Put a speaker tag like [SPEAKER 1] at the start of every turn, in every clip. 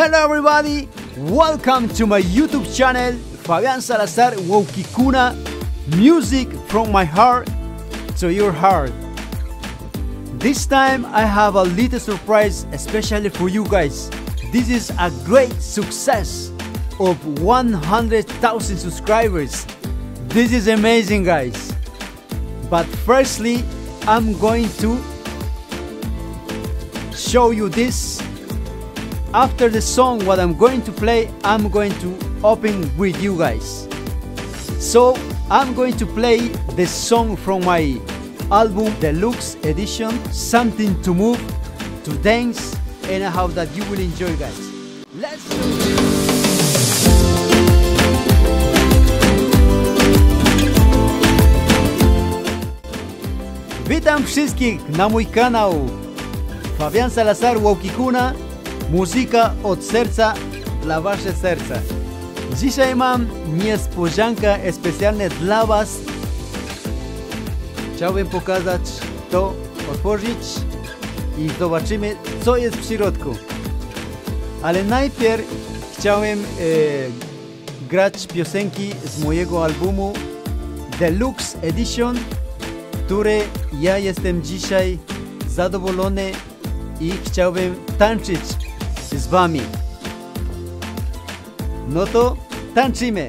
[SPEAKER 1] Hello everybody, welcome to my YouTube channel Fabián Salazar Wokikuna Music from my heart to your heart. This time I have a little surprise especially for you guys. This is a great success of 100,000 subscribers. This is amazing guys. But firstly, I'm going to show you this. After the song, what I'm going to play, I'm going to open with you guys. So I'm going to play the song from my album Deluxe Edition, Something to Move, to Dance, and I hope that you will enjoy guys. Let's do it. Witam wszystkich na mój kanał Fabian Salazar Łokikuna Muzyka od serca dla wasze serca Dzisiaj mam niespodziankę specjalnie dla was. Chciałbym pokazać to, otworzyć i zobaczymy co jest w środku. Ale najpierw chciałem e, grać piosenki z mojego albumu Deluxe Edition który ja jestem dzisiaj zadowolony i chciałbym tańczyć z wami. No to tańczymy!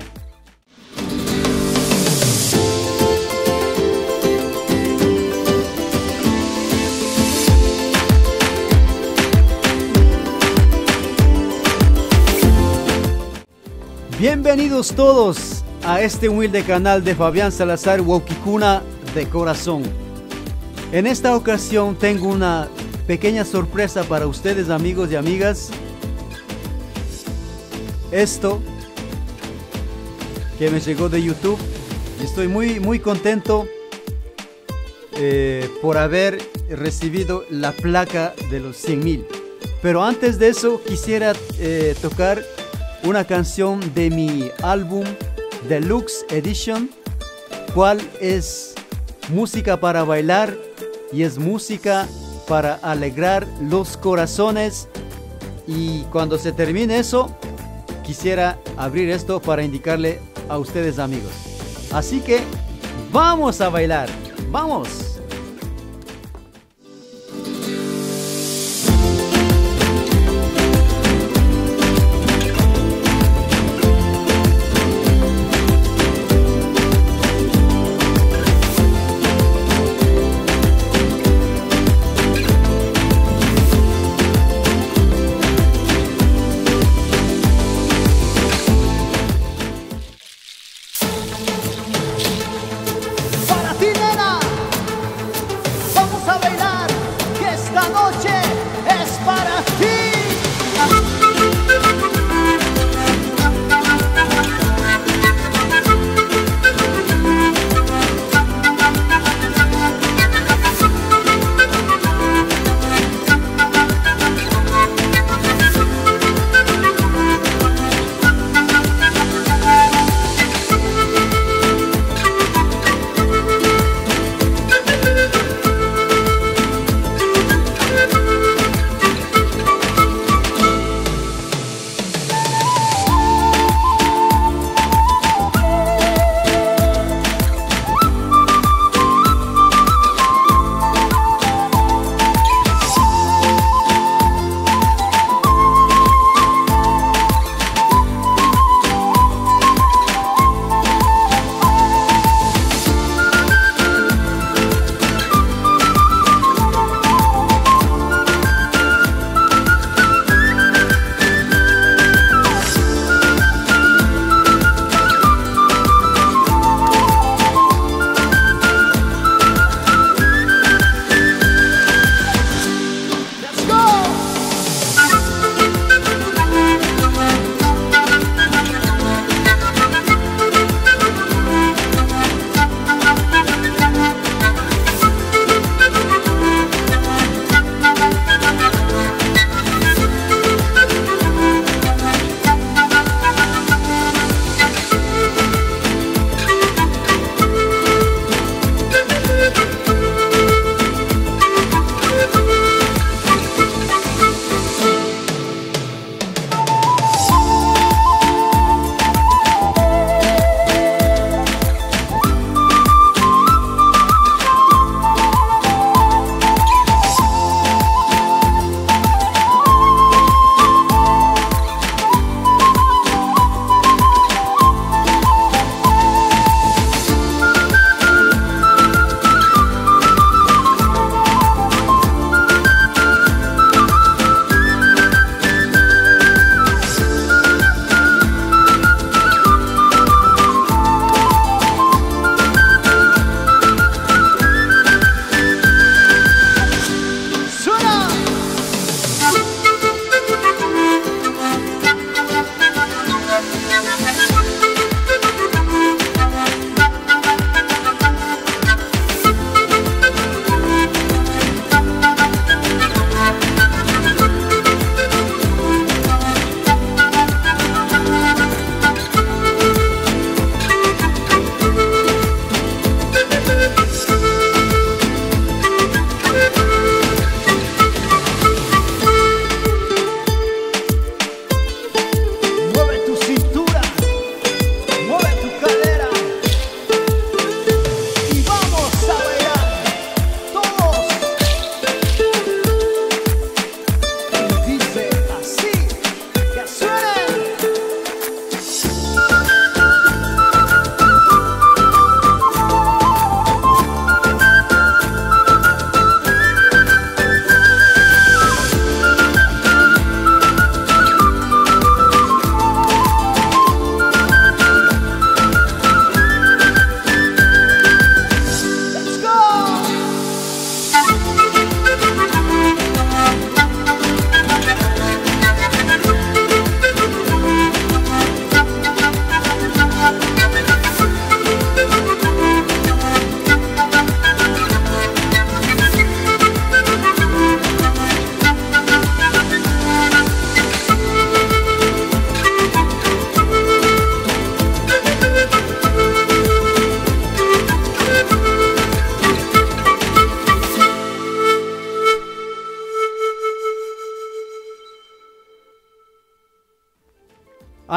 [SPEAKER 1] Bienvenidos todos a este humilde canal de Fabián Salazar Wokikuna de corazón. En esta ocasión tengo una pequeña sorpresa para ustedes amigos y amigas. Esto que me llegó de YouTube. Estoy muy muy contento eh, por haber recibido la placa de los 100 mil. Pero antes de eso quisiera eh, tocar una canción de mi álbum Deluxe Edition, cual es música para bailar y es música para alegrar los corazones. Y cuando se termine eso, quisiera abrir esto para indicarle a ustedes amigos. Así que vamos a bailar, vamos.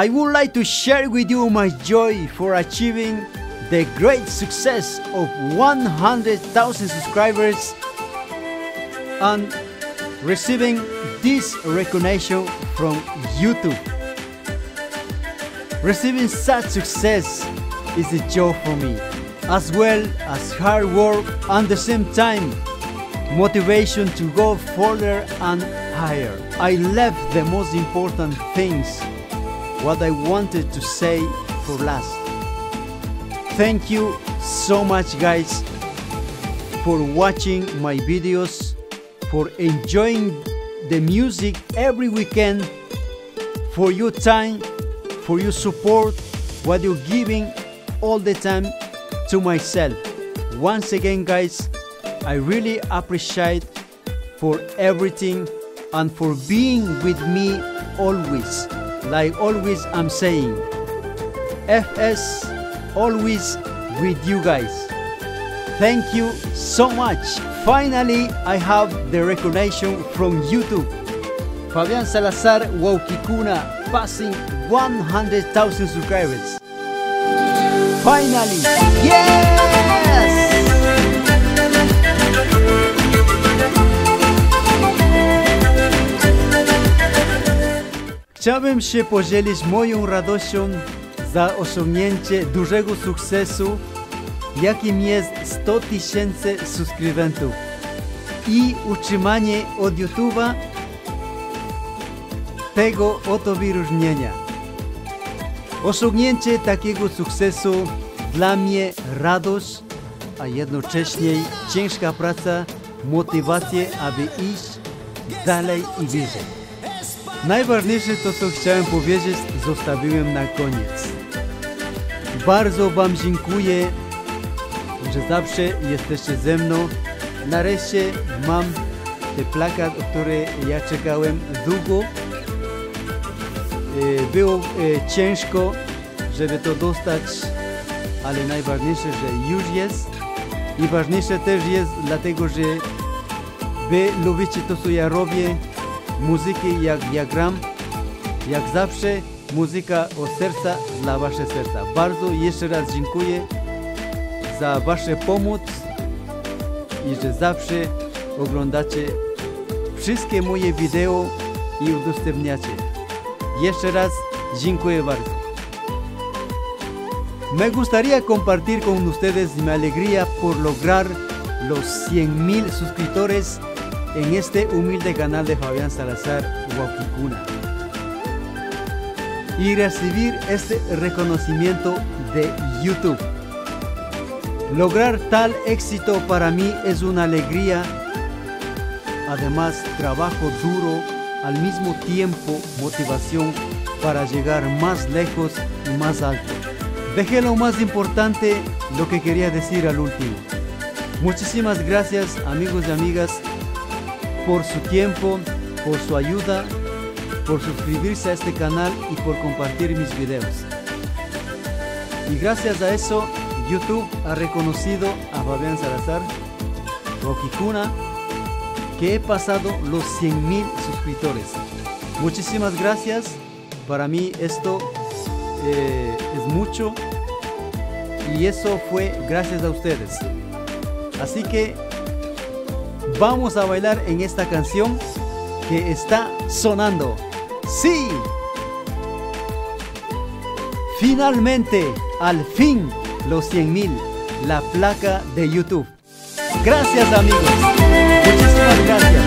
[SPEAKER 1] I would like to share with you my joy for achieving the great success of 100,000 subscribers and receiving this recognition from YouTube. Receiving such success is a joy for me, as well as hard work and the same time motivation to go further and higher. I left the most important things, what I wanted to say for last. Thank you so much guys for watching my videos, for enjoying the music every weekend, for your time, for your support, what you're giving all the time to myself. Once again guys, I really appreciate for everything and for being with me always. Like always I'm saying, FS always with you guys. Thank you so much. Finally, I have the recognition from YouTube. Fabian Salazar Waukikuna passing 100,000 subscribers. Finally, yes! Chciałbym się podzielić moją radością za osiągnięcie dużego sukcesu, jakim jest 100 tysięcy subskrybentów i utrzymanie od YouTube'a tego oto wyróżnienia. Osiągnięcie takiego sukcesu dla mnie radość, a jednocześnie ciężka praca, motywację, aby iść dalej i wyżej. Najważniejsze to, co chciałem powiedzieć, zostawiłem na koniec. Bardzo Wam dziękuję, że zawsze jesteście ze mną. Nareszcie mam ten plakat, o który ja czekałem długo. Było ciężko, żeby to dostać, ale najważniejsze, że już jest. I ważniejsze też jest dlatego, że Wy lubicie to, co ja robię, muzyki jak ja gram, jak zawsze muzyka od serca dla Wasze serca. Bardzo jeszcze raz dziękuję za Wasze pomoc i że zawsze oglądacie wszystkie moje wideo i udostępniacie. Jeszcze raz dziękuję bardzo. Me gustaría compartir con ustedes mi alegría por lograr los 100.000 suscriptores en este humilde canal de Fabián Salazar Huaquicuna y recibir este reconocimiento de YouTube. Lograr tal éxito para mí es una alegría, además trabajo duro, al mismo tiempo motivación para llegar más lejos y más alto. Dejé lo más importante, lo que quería decir al último. Muchísimas gracias amigos y amigas por su tiempo, por su ayuda, por suscribirse a este canal y por compartir mis videos. Y gracias a eso, YouTube ha reconocido a Fabián Salazar, Rokikuna, que he pasado los 100.000 suscriptores. Muchísimas gracias. Para mí esto eh, es mucho y eso fue gracias a ustedes. Así que vamos a bailar en esta canción que está sonando. Sí. Finalmente, al fin, los 100.000, la placa de YouTube. Gracias amigos. Muchísimas gracias.